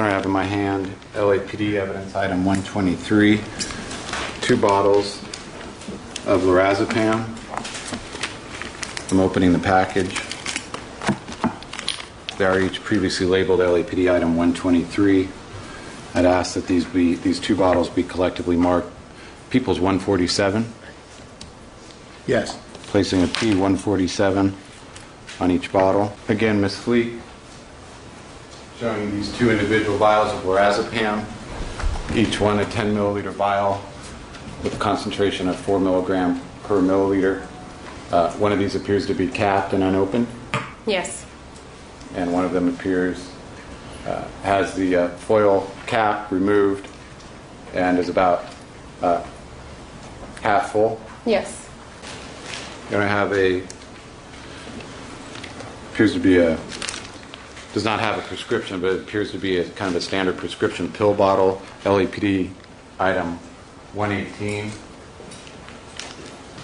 I have in my hand LAPD evidence item 123, two bottles of lorazepam. I'm opening the package. They are each previously labeled LAPD item 123. I'd ask that these be, these two bottles be collectively marked People's 147, Yes. placing a P147 on each bottle. Again, Ms. Fleak, showing these two individual vials of lorazepam, each one a 10 milliliter vial with a concentration of 4 milligram per milliliter. Uh, One of these appears to be capped and unopened, Yes. and one of them appears, uh, has the uh, foil cap removed and is about uh, half full. Yes. You're going to have a, appears to be a, does not have a prescription, but it appears to be a kind of a standard prescription pill bottle, LAPD item 118.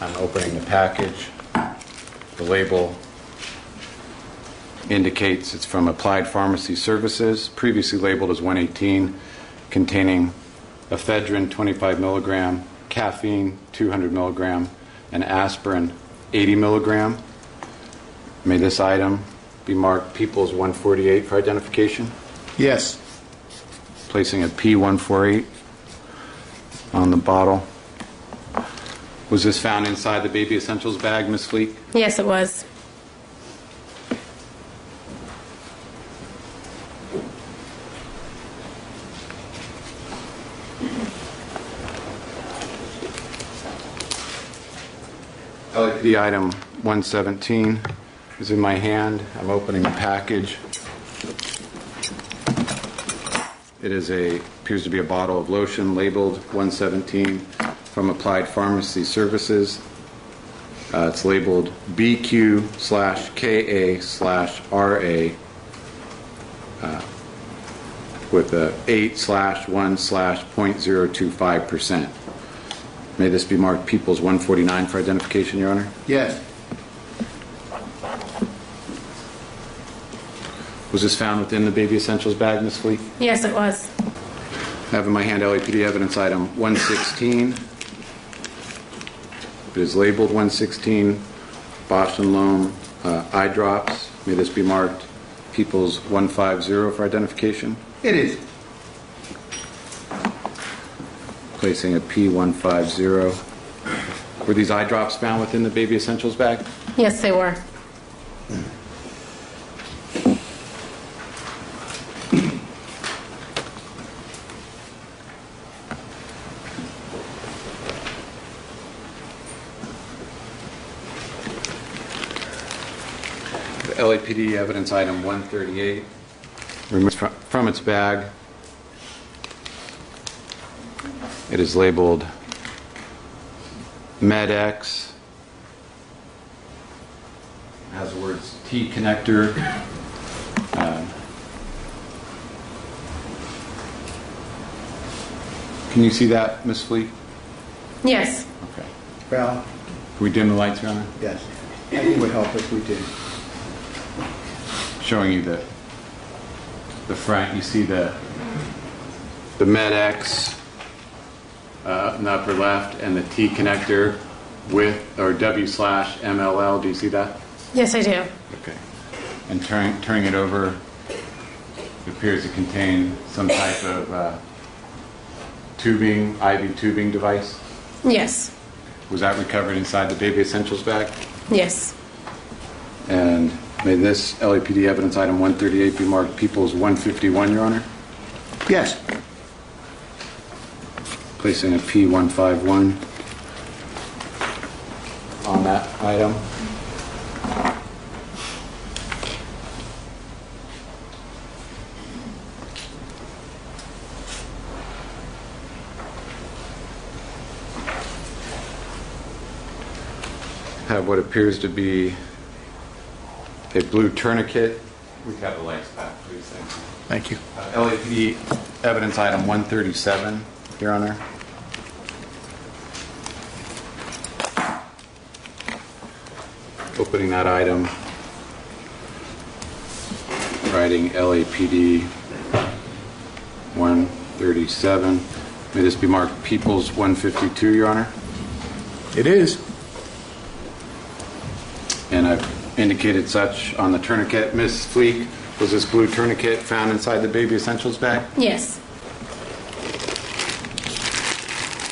I'm opening the package. The label indicates it's from Applied Pharmacy Services, previously labeled as 118, containing ephedrine 25 milligram, caffeine 200 milligram, and aspirin 80 milligram. May this item be marked People's 148 for identification, Yes. placing a P148 on the bottle. Was this found inside the Baby Essentials bag, Ms. Fleak? Yes, it was. LAPD item 117 is in my hand. I'm opening the package. It is a, appears to be a bottle of lotion labeled 117 from Applied Pharmacy Services. Uh, It's labeled BQ slash KA slash RA uh, with a 8 slash 1 slash .025%. May this be marked People's 149 for identification, Your Honor? Yes. Was this found within the Baby Essentials bag, Ms. Fleak? Yes, it was. I have in my hand LAPD evidence item 116. It is labeled 116, Bausch and Lomb uh, eye drops. May this be marked People's 150 for identification, It is. placing a P150. Were these eye drops found within the Baby Essentials bag? Yes, they were. LAPD evidence item 138, removed fr- from its bag. It is labeled MedX. Has the words T connector. Um, Can you see that, Ms. Fleak? Yes. Okay. Well, Can we dim the lights, Your Honor? yes. I think it would help if we did. Showing you the the front. You see the the MedX uh, in the upper left and the T connector with or W slash MLL. Do you see that? Yes, I do. Okay. And turning turning it over, it appears to contain some type of uh, tubing, IV tubing device. Yes. Was that recovered inside the Baby Essentials bag? Yes. And may this LAPD evidence item 138 be marked People's 151, Your Honor? Yes. placing a P151 on that item. Have what appears to be a blue tourniquet. We have the lights back, please, thank you. Thank you. Uh, LAPD evidence item 137, Your Honor. Opening that item, writing LAPD 137. May this be marked Peoples 152, Your Honor. It is. And I've indicated such on the tourniquet. Miss Fleak, was this blue tourniquet found inside the baby essentials bag? Yes.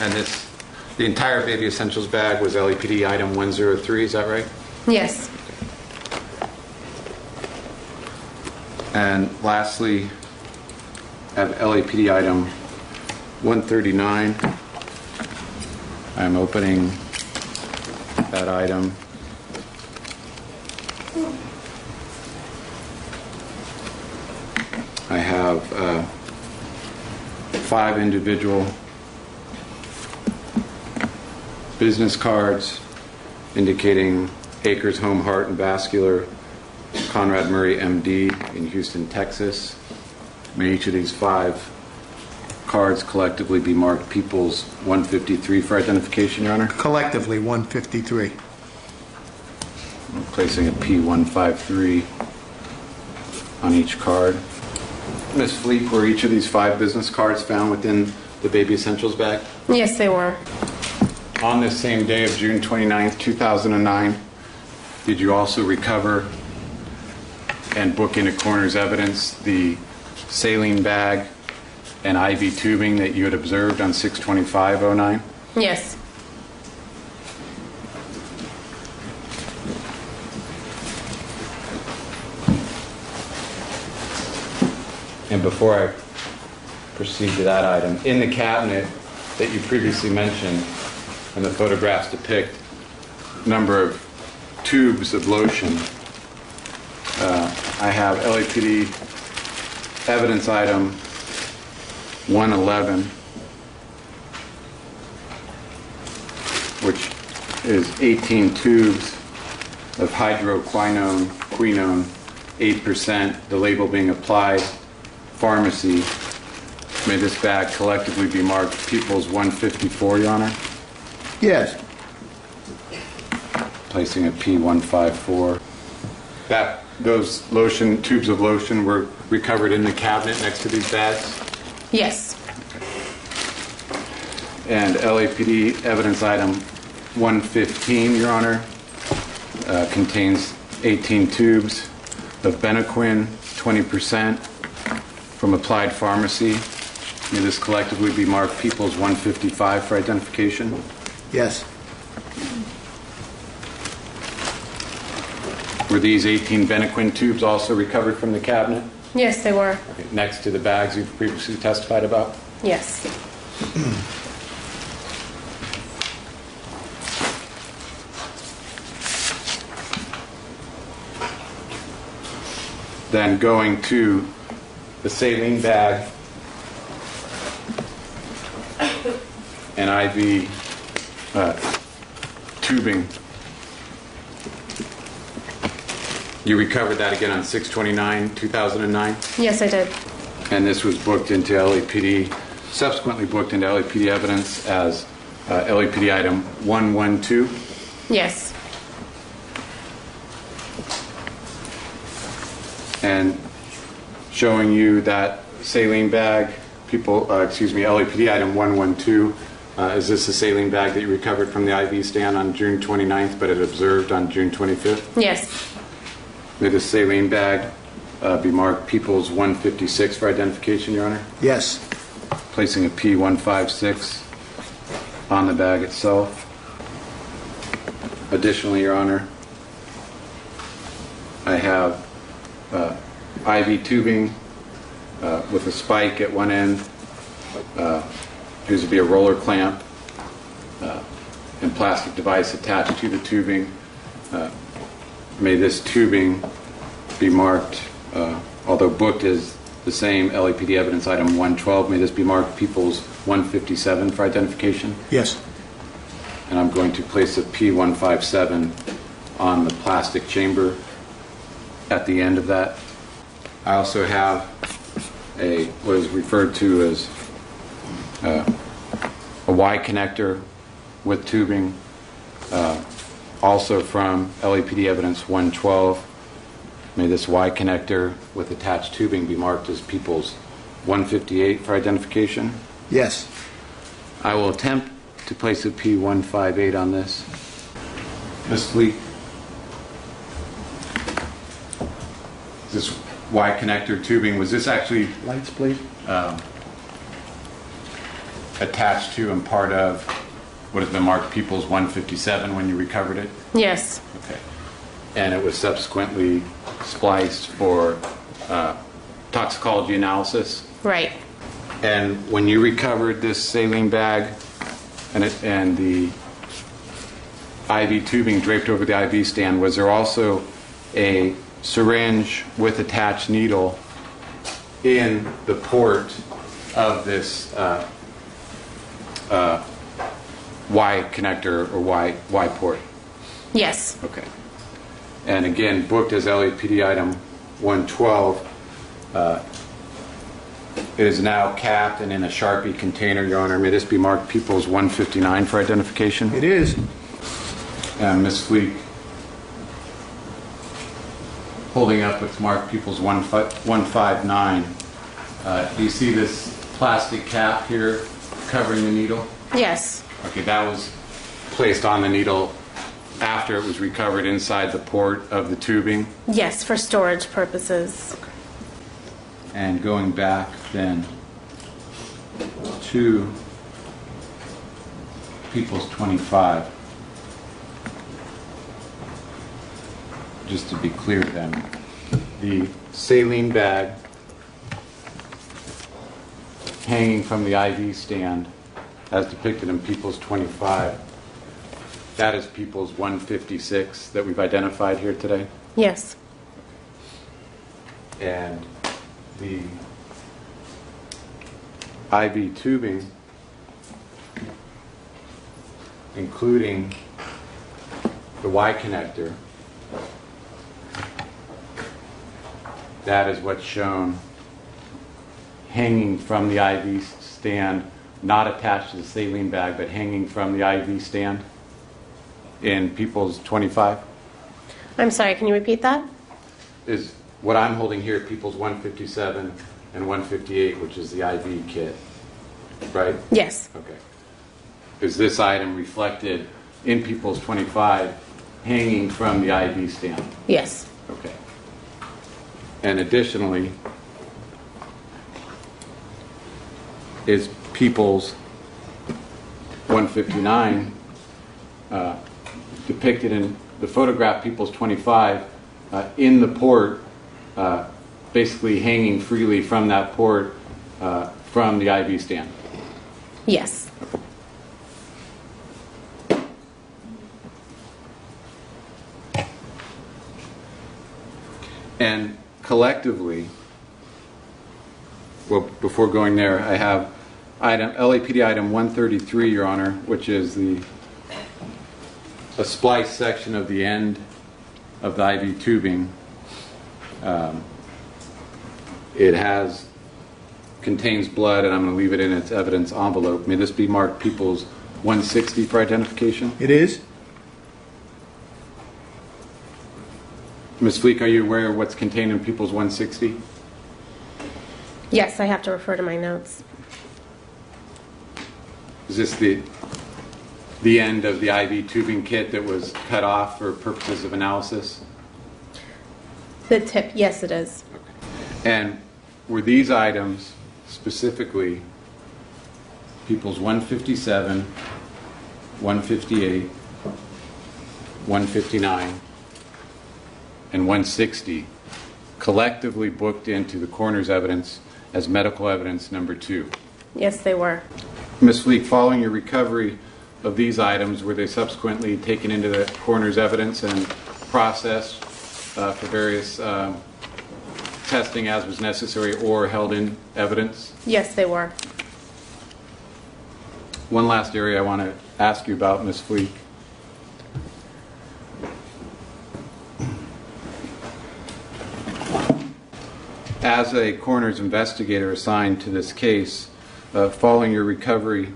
And this, the entire baby essentials bag was LAPD item 103, is that right? Yes. And lastly, I have LAPD item 139. I'm opening that item. I have uh, five individual business cards indicating Acres Home Heart and Vascular, Conrad Murray, MD, in Houston, Texas. May each of these five cards collectively be marked Peoples 153 for identification, Your Honor. Collectively, 153. I'm placing a P153 on each card. Ms. Fleak, were each of these five business cards found within the baby essentials bag? Yes, they were. On this same day of June 29th, 2009, did you also recover and book into coroner's evidence the saline bag and IV tubing that you had observed on 62509? Yes. Before I proceed to that item, in the cabinet that you previously mentioned, and the photographs depict a number of tubes of lotion, uh, I have LAPD evidence item 111, which is 18 tubes of hydroquinone, quinone, 8%, the label being applied, pharmacy. May this bag collectively be marked Peoples 154, Your Honor, Yes. placing a P154. That, those lotion, tubes of lotion were recovered in the cabinet next to these bags? Yes. And LAPD evidence item 115, Your Honor, uh, contains 18 tubes of Benoquin, 20% from Applied Pharmacy. May this collectively be marked Peoples 155 for identification? Yes. Were these 18 Benoquin tubes also recovered from the cabinet Yes, they were. next to the bags you've previously testified about? Yes. Then going to the saline bag and IV uh, tubing. You recovered that again on 6/29/2009? Yes, I did. And this was booked into LAPD, subsequently booked into LAPD evidence as uh, LAPD item 112? Yes. and showing you that saline bag, people, uh, excuse me, LAPD item 112. Uh, Is this the saline bag that you recovered from the IV stand on June 29th, but it observed on June 25th? Yes. May the saline bag uh, be marked Peoples 156 for identification, Your Honor? Yes. Placing a P156 on the bag itself. Additionally, Your Honor, I have uh, IV tubing uh, with a spike at one end, uh, appears to be a roller clamp, uh, and plastic device attached to the tubing. Uh, May this tubing be marked, uh, although booked as the same LAPD evidence item 112, may this be marked Peoples 157 for identification? Yes. And I'm going to place a P157 on the plastic chamber at the end of that. I also have a, what is referred to as uh, a Y connector with tubing, uh, also from LAPD evidence 112. May this Y connector with attached tubing be marked as Peoples 158 for identification. Yes. I will attempt to place a P158 on this. Ms. Fleak? This Y connector tubing, was this actually Lights, please. attached to and part of what has been marked People's 157 when you recovered it? Yes. Okay. And it was subsequently spliced for uh, toxicology analysis? Right. And when you recovered this saline bag and it, and the IV tubing draped over the IV stand, was there also a syringe with attached needle in the port of this uh, uh, Y connector or Y, Y port? Yes. Okay. And again, booked as LAPD item 112. uh, It is now capped and in a Sharpie container, Your Honor. May this be marked People's 159 for identification? It is. And Ms. Fleak, holding up what's marked People's 159. Uh, Do you see this plastic cap here covering the needle? Yes. Okay, that was placed on the needle after it was recovered inside the port of the tubing. Yes, for storage purposes. And going back then to People's 25. Just to be clear then, the saline bag hanging from the IV stand as depicted in People's 25, that is People's 156 that we've identified here today? Yes. and the IV tubing, including the Y connector, that is what's shown hanging from the IV stand, not attached to the saline bag, but hanging from the IV stand in People's 25? I'm sorry, can you repeat that? is what I'm holding here, People's 157 and 158, which is the IV kit, right? Yes. Okay. Is this item reflected in People's 25 hanging from the IV stand? Yes. Okay. And additionally, is People's 159 uh, depicted in the photograph People's 25 uh, in the port, uh, basically hanging freely from that port uh, from the IV stand? Yes. And collectively, well, before going there, I have item, LAPD item 133, Your Honor, which is the, a splice section of the end of the IV tubing. Um, It has, contains blood, and I'm going to leave it in its evidence envelope. May this be marked People's 160 for identification? It is. Ms. Fleak, are you aware of what's contained in People's 160? Yes, I have to refer to my notes. Is this the, the end of the IV tubing kit that was cut off for purposes of analysis? The tip, yes, it is. And were these items specifically people's 157, 158, 159, and 160 collectively booked into the coroner's evidence as medical evidence number two? Yes, they were. Ms. Fleak, following your recovery of these items, were they subsequently taken into the coroner's evidence and processed uh, for various um, testing as was necessary or held in evidence? Yes, they were. One last area I want to ask you about, Ms. Fleak. As a coroner's investigator assigned to this case, uh, following your recovery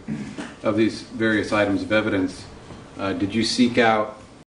of these various items of evidence, uh, did you seek out